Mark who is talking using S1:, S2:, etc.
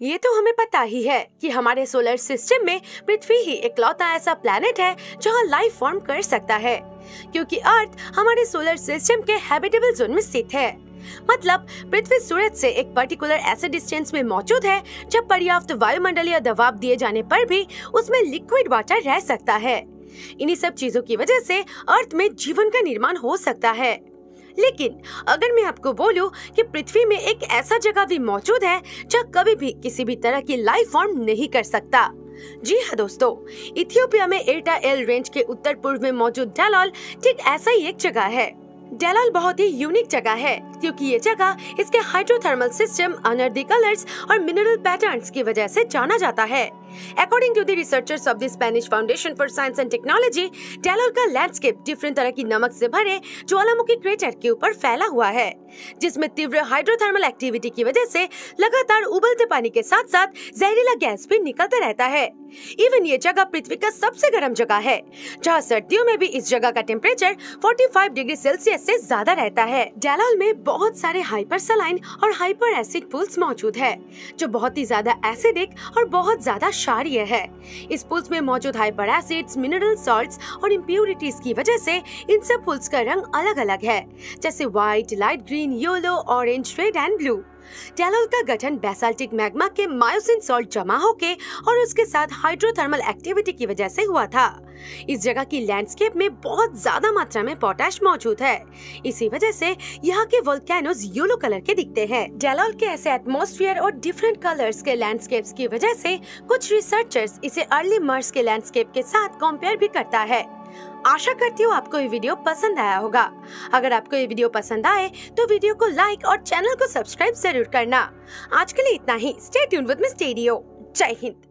S1: ये तो हमें पता ही है कि हमारे सोलर सिस्टम में पृथ्वी ही इकलौता ऐसा प्लेनेट है जहाँ लाइफ फॉर्म कर सकता है। क्योंकि अर्थ हमारे सोलर सिस्टम के हैबिटेबल जोन में स्थित है। मतलब पृथ्वी सूरज से एक पर्टिकुलर ऐसे डिस्टेंस में मौजूद है जब पर्याप्त वायुमंडलीय दबाव दिए जाने पर भी उसमें लिक्विड वाटर रह सकता है। इन्हीं सब चीज़ों की वजह से अर्थ में जीवन का निर्माण हो सकता है। लेकिन अगर मैं आपको बोलूँ कि पृथ्वी में एक ऐसा जगह भी मौजूद है जहाँ कभी भी किसी भी तरह की लाइफ फॉर्म नहीं कर सकता। जी हाँ दोस्तों, इथियोपिया में एटा एल रेंज के उत्तर पूर्व में मौजूद डेलोल ठीक ऐसा ही एक जगह है। डेलोल बहुत ही यूनिक जगह है, क्योंकि ये जगह इसके हाइड्रोथर्मल सिस्टम अनर्दी कलर्स और मिनरल पैटर्न्स की वजह से जाना जाता है। According to the researchers of the Spanish foundation for science and technology Dallol का लैंडस्केप डिफरेंट तरह की नमक से भरे ज्वालामुखी क्रेटर के ऊपर फैला हुआ है, जिसमें तीव्र हाइड्रोथर्मल एक्टिविटी की वजह से लगातार उबलते पानी के साथ साथ जहरीला गैस भी निकलता रहता है। इवन ये जगह पृथ्वी का सबसे गर्म जगह है, जहाँ सर्दियों में भी इस जगह का टेम्परेचर 45 डिग्री सेल्सियस से ज़्यादा रहता है। डेलोल में बहुत सारे हाइपर सलाइन और हाइपर एसिड पुल्स मौजूद है, जो बहुत ही ज़्यादा एसिडिक और बहुत ज़्यादा क्षारीय है। इस पुल्स में मौजूद हाइपर एसिड्स मिनरल सॉल्ट्स और इम्प्योरिटीज की वजह से इन सब पुल्स का रंग अलग अलग है, जैसे white light green yellow orange red and blue Dallol का गठन बेसाल्टिक मैग्मा के मायोसिन सॉल्ट जमा होके और उसके साथ हाइड्रोथर्मल एक्टिविटी की वजह से हुआ था। इस जगह की लैंडस्केप में बहुत ज़्यादा मात्रा में पोटैश मौजूद है। इसी वजह से यहाँ के वोल्केनोज येलो कलर के दिखते हैं। डेलोल के ऐसे एटमोस्फियर और डिफरेंट कलर्स के लैंडस्केप्स की वजह से कुछ रिसर्चर्स इसे अर्ली मर्स के लैंडस्केप के साथ कंपेयर भी करता है। आशा करती हूँ आपको ये वीडियो पसंद आया होगा। अगर आपको ये वीडियो पसंद आए तो वीडियो को लाइक और चैनल को सब्सक्राइब ज़रूर करना। आज के लिए इतना ही। स्टेट विद मिस स्टेडियो जय हिंद।